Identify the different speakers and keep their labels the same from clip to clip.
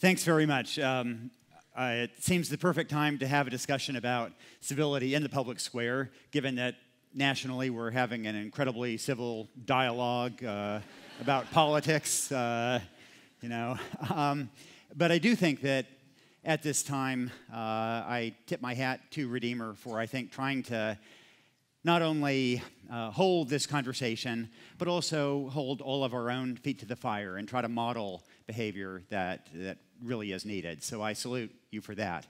Speaker 1: Thanks very much. Um, uh, it seems the perfect time to have a discussion about civility in the public square, given that nationally we're having an incredibly civil dialogue uh, about politics, uh, you know. Um, but I do think that at this time, uh, I tip my hat to Redeemer for, I think, trying to not only uh, hold this conversation, but also hold all of our own feet to the fire and try to model behavior that, that really is needed. So I salute you for that.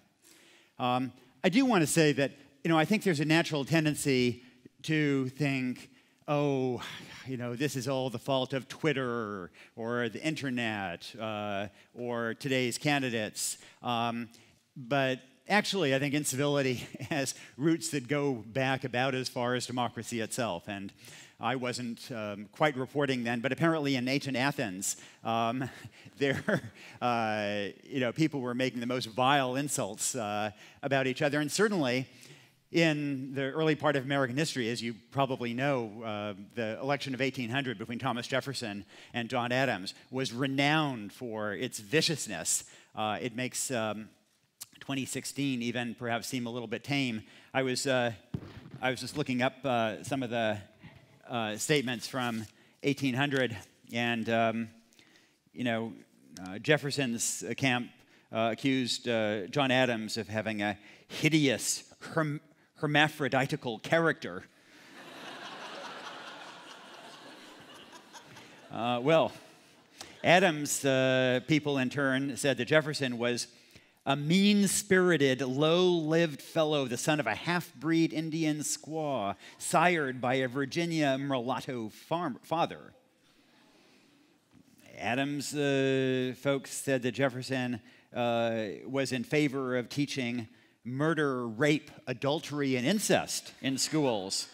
Speaker 1: Um, I do want to say that, you know, I think there's a natural tendency to think, oh, you know, this is all the fault of Twitter or the internet uh, or today's candidates. Um, but actually, I think incivility has roots that go back about as far as democracy itself. And I wasn't um, quite reporting then, but apparently in ancient Athens, um, there, uh, you know, people were making the most vile insults uh, about each other. And certainly, in the early part of American history, as you probably know, uh, the election of 1800 between Thomas Jefferson and John Adams was renowned for its viciousness. Uh, it makes um, 2016 even perhaps seem a little bit tame. I was, uh, I was just looking up uh, some of the uh, statements from 1800, and um, you know, uh, Jefferson's camp uh, accused uh, John Adams of having a hideous herm- hermaphroditical character. well, Adams' people in turn said that Jefferson was a mean spirited, low lived fellow, the son of a half breed Indian squaw, sired by a Virginia mulatto farm, father. Adams' uh, folks said that Jefferson uh, was in favor of teaching murder, rape, adultery, and incest in schools.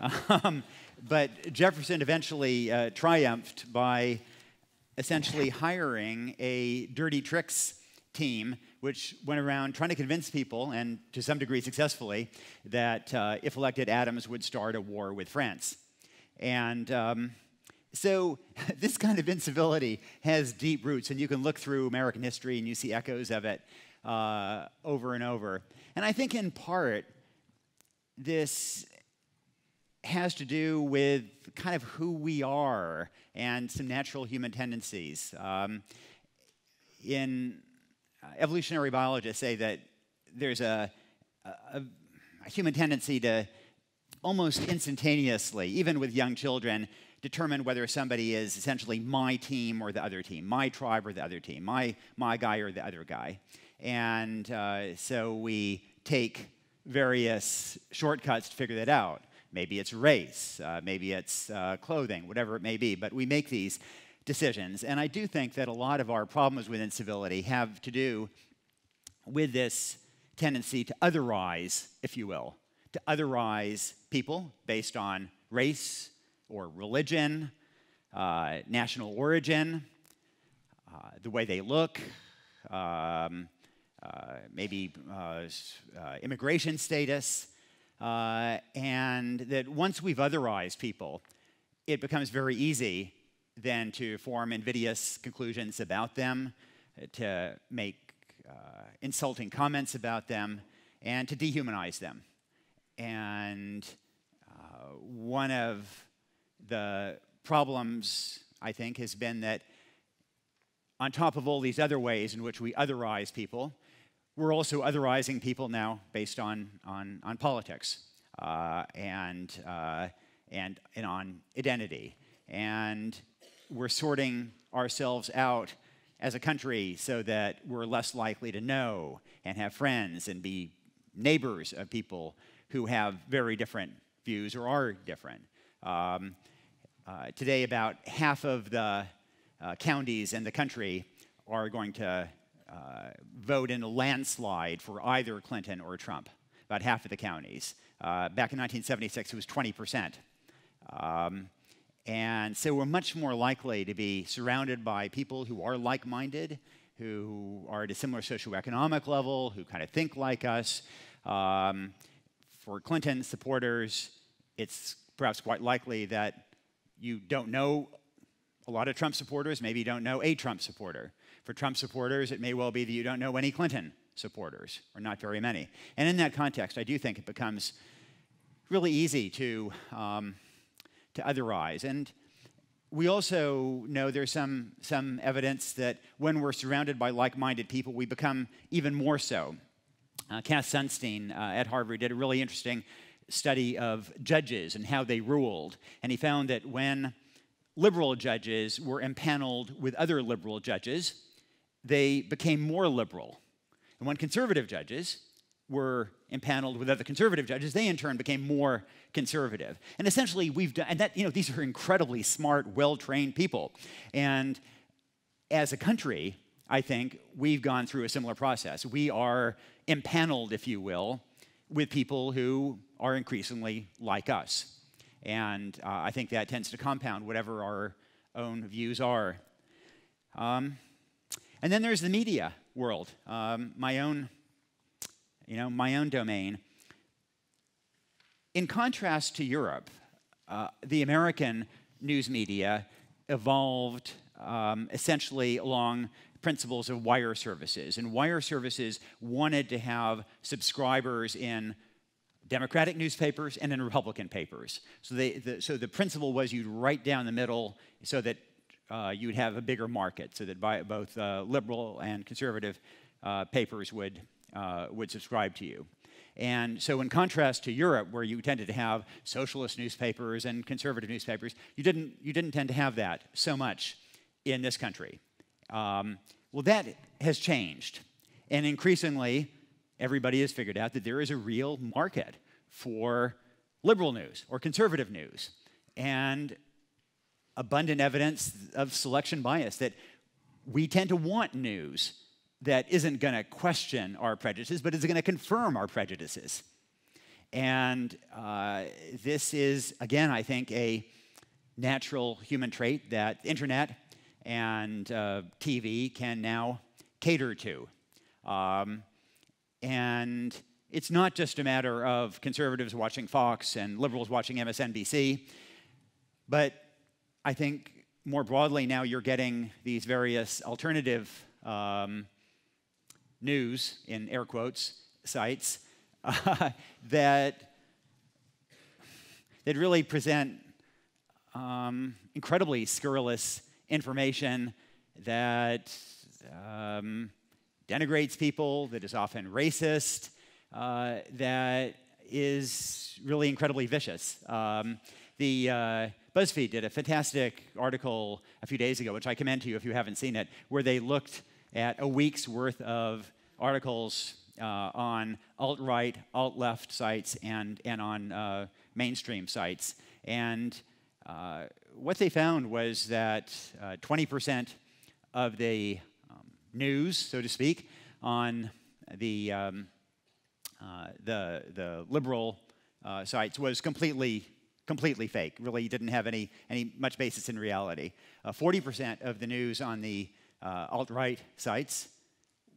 Speaker 1: um, but Jefferson eventually uh, triumphed by essentially hiring a dirty tricks team, which went around trying to convince people, and to some degree successfully, that uh, if elected, Adams would start a war with France. And um, so this kind of incivility has deep roots, and you can look through American history and you see echoes of it uh, over and over. And I think in part, this has to do with kind of who we are and some natural human tendencies. Um, in uh, evolutionary biologists say that there's a, a, a human tendency to almost instantaneously, even with young children, determine whether somebody is essentially my team or the other team, my tribe or the other team, my, my guy or the other guy. And uh, so we take various shortcuts to figure that out. Maybe it's race, uh, maybe it's uh, clothing, whatever it may be, but we make these decisions. And I do think that a lot of our problems with incivility have to do with this tendency to otherize, if you will, to otherize people based on race or religion, uh, national origin, uh, the way they look, um, uh, maybe uh, immigration status. Uh, and that once we've otherized people, it becomes very easy then to form invidious conclusions about them, to make uh, insulting comments about them, and to dehumanize them. And uh, one of the problems, I think, has been that on top of all these other ways in which we otherize people, we're also otherizing people now based on, on, on politics uh, and, uh, and, and on identity. And we're sorting ourselves out as a country so that we're less likely to know and have friends and be neighbors of people who have very different views or are different. Um, uh, today, about half of the uh, counties in the country are going to vote in a landslide for either Clinton or Trump, about half of the counties. Uh, back in 1976, it was 20%. Um, and so we're much more likely to be surrounded by people who are like minded, who are at a similar socioeconomic level, who kind of think like us. Um, for Clinton supporters, it's perhaps quite likely that you don't know a lot of Trump supporters maybe you don't know a Trump supporter. For Trump supporters, it may well be that you don't know any Clinton supporters, or not very many. And in that context, I do think it becomes really easy to, um, to otherize. And we also know there's some, some evidence that when we're surrounded by like minded people, we become even more so. Uh, Cass Sunstein uh, at Harvard did a really interesting study of judges and how they ruled. And he found that when liberal judges were impaneled with other liberal judges, they became more liberal. And when conservative judges were impaneled with other conservative judges, they in turn became more conservative. And essentially, we've done, and that, you know, these are incredibly smart, well trained people. And as a country, I think we've gone through a similar process. We are impaneled, if you will, with people who are increasingly like us. And uh, I think that tends to compound whatever our own views are. Um, and then there's the media world, um, my own, you know, my own domain. In contrast to Europe, uh, the American news media evolved um, essentially along principles of wire services. And wire services wanted to have subscribers in Democratic newspapers and in Republican papers. So, they, the, so the principle was you'd write down the middle so that uh, you'd have a bigger market, so that both uh, liberal and conservative uh, papers would, uh, would subscribe to you. And so, in contrast to Europe, where you tended to have socialist newspapers and conservative newspapers, you didn't, you didn't tend to have that so much in this country. Um, well, that has changed. And increasingly, everybody has figured out that there is a real market for liberal news or conservative news. And abundant evidence of selection bias that we tend to want news that isn't going to question our prejudices, but is going to confirm our prejudices. And uh, this is, again, I think, a natural human trait that internet and uh, TV can now cater to. Um, and it's not just a matter of conservatives watching Fox and liberals watching MSNBC, but I think more broadly now you're getting these various alternative um, news, in air quotes, sites uh, that, that really present um, incredibly scurrilous information that um, denigrates people, that is often racist, uh, that is really incredibly vicious. Um, the uh, BuzzFeed did a fantastic article a few days ago, which I commend to you if you haven't seen it, where they looked at a week's worth of articles uh, on alt right, alt left sites and, and on uh, mainstream sites. And uh, what they found was that 20% uh, of the um, news, so to speak, on the, um, uh, the, the liberal sites was completely, completely fake. Really didn't have any, any much basis in reality. 40% of the news on the alt right sites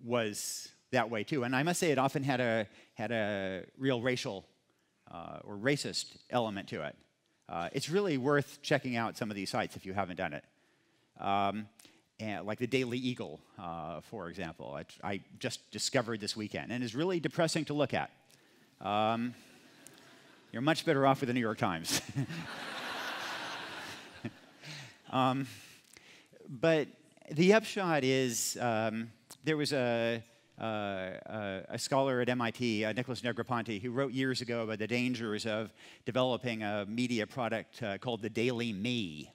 Speaker 1: was that way too. And I must say, it often had a, had a real racial uh, or racist element to it. Uh, it's really worth checking out some of these sites if you haven't done it. Um, and like the Daily Eagle, uh, for example, I, I, just discovered this weekend and is really depressing to look at. Um, you're much better off with the New York Times. um, but the upshot is um, there was a, uh, a scholar at MIT, uh, Nicholas Negroponte, who wrote years ago about the dangers of developing a media product uh, called the Daily Me.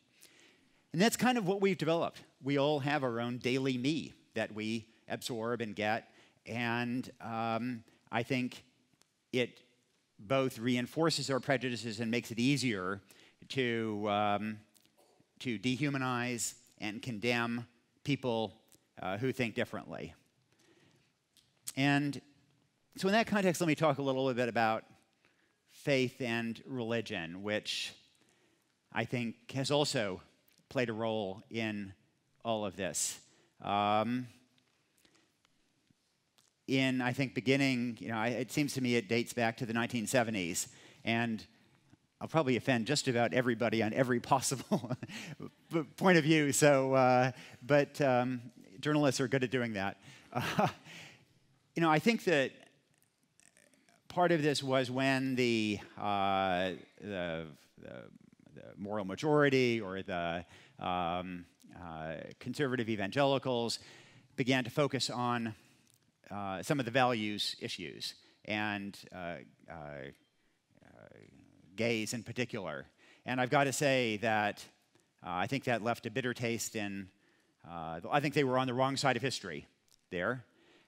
Speaker 1: And that's kind of what we've developed. We all have our own daily me that we absorb and get. And um, I think it both reinforces our prejudices and makes it easier to, um, to dehumanize and condemn people uh, who think differently. And so, in that context, let me talk a little bit about faith and religion, which I think has also played a role in all of this. Um, in, I think, beginning, you know, it seems to me it dates back to the 1970s. And I'll probably offend just about everybody on every possible point of view. So, uh, but um, journalists are good at doing that. Uh, you know, I think that part of this was when the, uh, the, the, the, moral majority or the um, uh, conservative evangelicals began to focus on uh, some of the values issues and uh, uh, gays in particular. And I've got to say that uh, I think that left a bitter taste in, uh, I think they were on the wrong side of history there.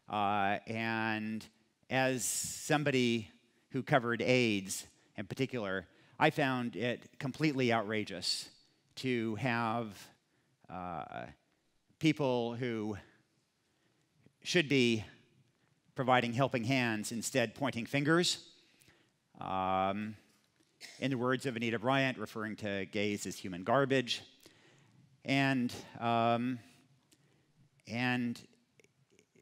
Speaker 1: Uh, and as somebody who covered AIDS in particular, I found it completely outrageous to have uh, people who should be providing helping hands instead pointing fingers. Um, in the words of Anita Bryant, referring to gays as human garbage, and, um, and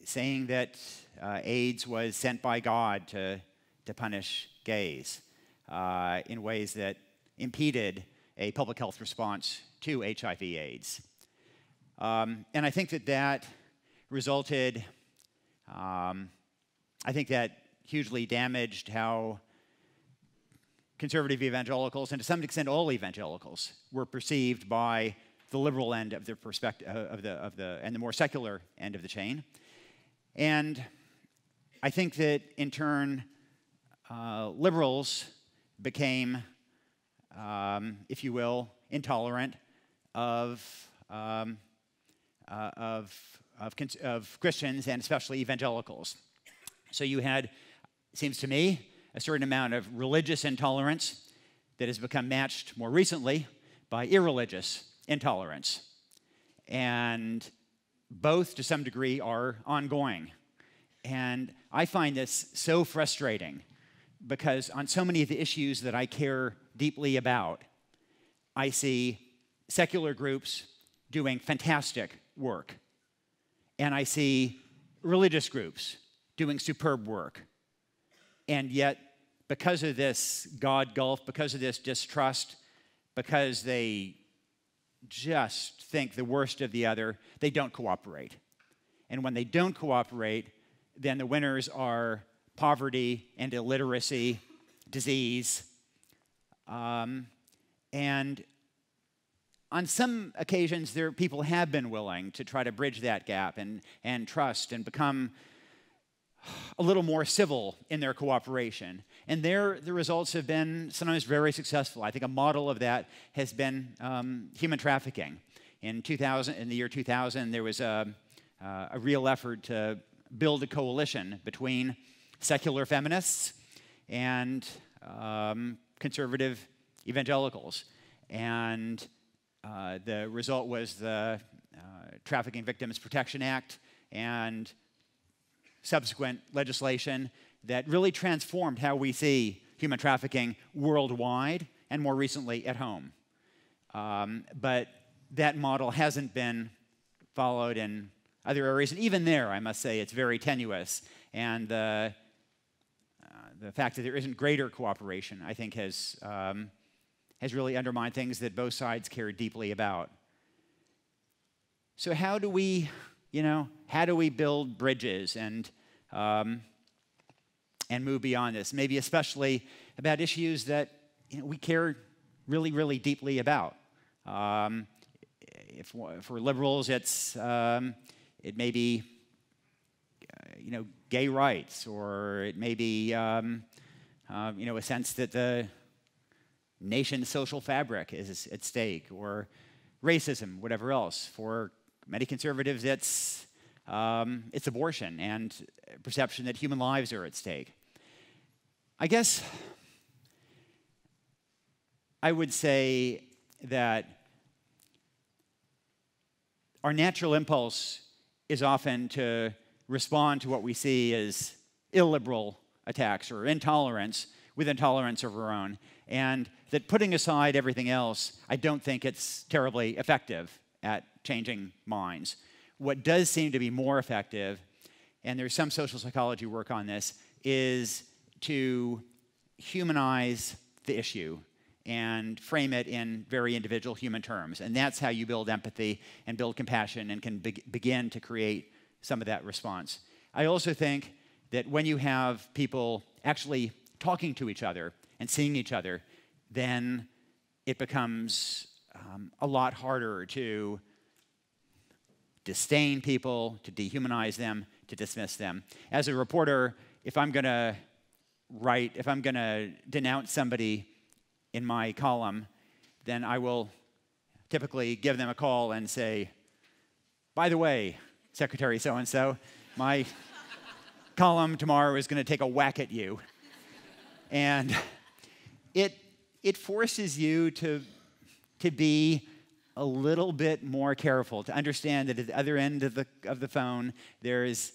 Speaker 1: saying that uh, AIDS was sent by God to, to punish gays uh, in ways that impeded a public health response to HIV/AIDS. Um, and I think that that resulted, um, I think that hugely damaged how conservative evangelicals, and to some extent all evangelicals, were perceived by the liberal end of the perspective of the, of the and the more secular end of the chain. And I think that in turn, uh, liberals became, um, if you will, intolerant of, um, uh, of, of, of Christians and especially evangelicals. So you had, seems to me, a certain amount of religious intolerance that has become matched more recently by irreligious intolerance. And both, to some degree, are ongoing. And I find this so frustrating because on so many of the issues that I care deeply about, I see secular groups doing fantastic work. And I see religious groups doing superb work. And yet, because of this God gulf, because of this distrust, because they just think the worst of the other, they don't cooperate. And when they don't cooperate, then the winners are poverty and illiteracy, disease. Um, and on some occasions, there people have been willing to try to bridge that gap and, and trust and become a little more civil in their cooperation. And there, the results have been sometimes very successful. I think a model of that has been um, human trafficking. In 2000, in the year 2000, there was a, uh, a real effort to build a coalition between secular feminists and um, conservative evangelicals. And uh, the result was the uh, Trafficking Victims Protection Act and subsequent legislation that really transformed how we see human trafficking worldwide and more recently at home. Um, but that model hasn't been followed in other areas. And even there, I must say, it's very tenuous. And the, uh, the fact that there isn't greater cooperation, I think, has, um, has really undermined things that both sides care deeply about. So, how do we you know, how do we build bridges and, um, and move beyond this? Maybe especially about issues that you know, we care really, really deeply about. Um, if, for liberals, it's, um, it may be, uh, you know, gay rights, or it may be, um, uh, you know, a sense that the nation's social fabric is at stake, or racism, whatever else. For many conservatives, it's, um, it's abortion and perception that human lives are at stake. I guess I would say that our natural impulse is often to respond to what we see as illiberal attacks or intolerance with intolerance of our own. And that putting aside everything else, I don't think it's terribly effective at changing minds. What does seem to be more effective, and there's some social psychology work on this, is to humanize the issue and frame it in very individual human terms. And that's how you build empathy and build compassion and can be- begin to create some of that response. I also think that when you have people actually talking to each other and seeing each other, then it becomes um, a lot harder to disdain people, to dehumanize them, to dismiss them. As a reporter, if I'm going to write, if I'm going to denounce somebody in my column, then I will typically give them a call and say, by the way, Secretary so and so, my column tomorrow is going to take a whack at you. And it, it forces you to, to be a little bit more careful, to understand that at the other end of the, of the phone, there is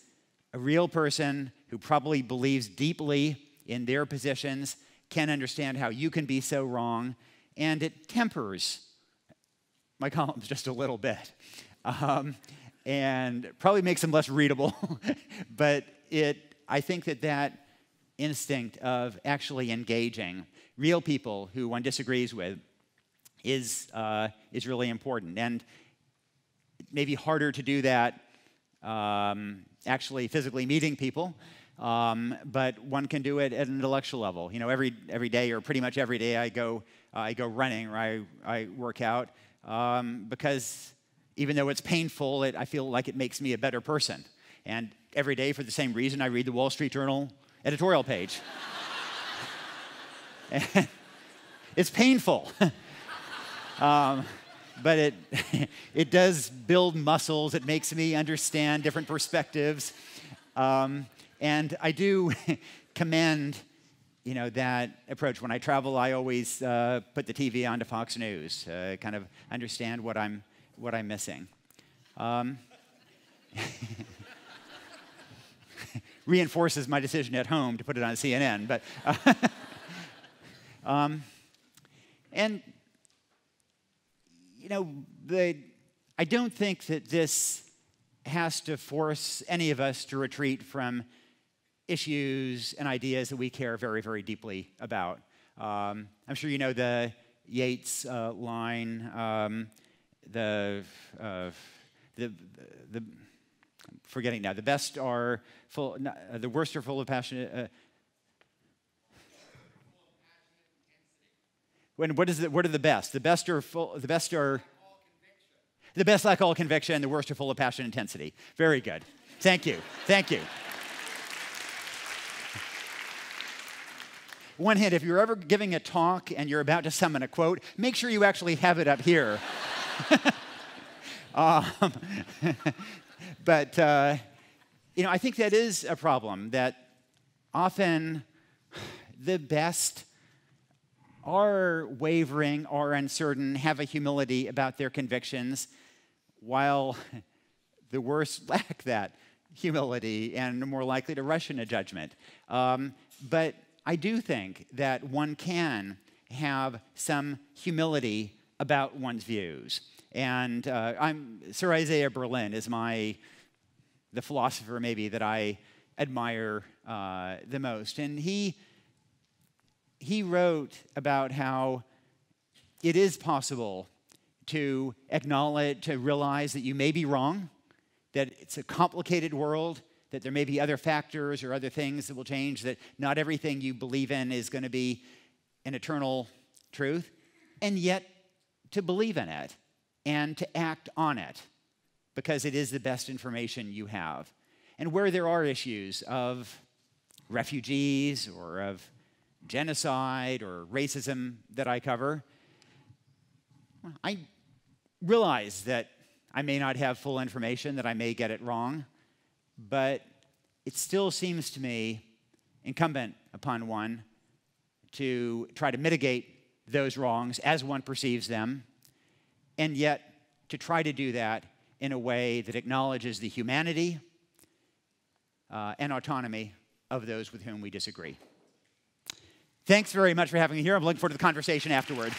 Speaker 1: a real person who probably believes deeply in their positions, can understand how you can be so wrong, and it tempers my columns just a little bit. Um, and probably makes them less readable, but it, I think that that instinct of actually engaging real people who one disagrees with is, uh, is really important. And maybe harder to do that um, actually physically meeting people, um, but one can do it at an intellectual level. You know, every, every day or pretty much every day I go, uh, I go running or I, I work out um, because even though it's painful, it, I feel like it makes me a better person. And every day, for the same reason, I read the Wall Street Journal editorial page. it's painful. um, but it, it does build muscles. It makes me understand different perspectives. Um, and I do commend you know, that approach. When I travel, I always uh, put the TV onto Fox News, uh, kind of understand what I'm, what I'm missing. Um, reinforces my decision at home to put it on CNN. But, uh, um, and you know, the, I don't think that this has to force any of us to retreat from issues and ideas that we care very, very deeply about. Um, I'm sure you know the Yeats uh, line, um, the, uh, the, the, forgetting now, the best are full, uh, the worst are full of passion. When, what, is the, what are the best? The best are full, the best are, the best lack all conviction, the worst are full of passion and intensity. Very good. Thank you. Thank you. One hint if you're ever giving a talk and you're about to summon a quote, make sure you actually have it up here. um, but, uh, you know, I think that is a problem that often the best are wavering, are uncertain, have a humility about their convictions, while the worst lack that humility and are more likely to rush into judgment. Um, but I do think that one can have some humility about one's views. And uh, I'm, Sir Isaiah Berlin is my, the philosopher maybe that I admire uh, the most. And he, he wrote about how it is possible to acknowledge, to realize that you may be wrong, that it's a complicated world, that there may be other factors or other things that will change, that not everything you believe in is going to be an eternal truth, and yet to believe in it and to act on it because it is the best information you have. And where there are issues of refugees or of genocide or racism that I cover, I realize that I may not have full information, that I may get it wrong but it still seems to me incumbent upon one to try to mitigate those wrongs as one perceives them, and yet to try to do that in a way that acknowledges the humanity uh, and autonomy of those with whom we disagree. Thanks very much for having me here. I'm looking forward to the conversation afterward.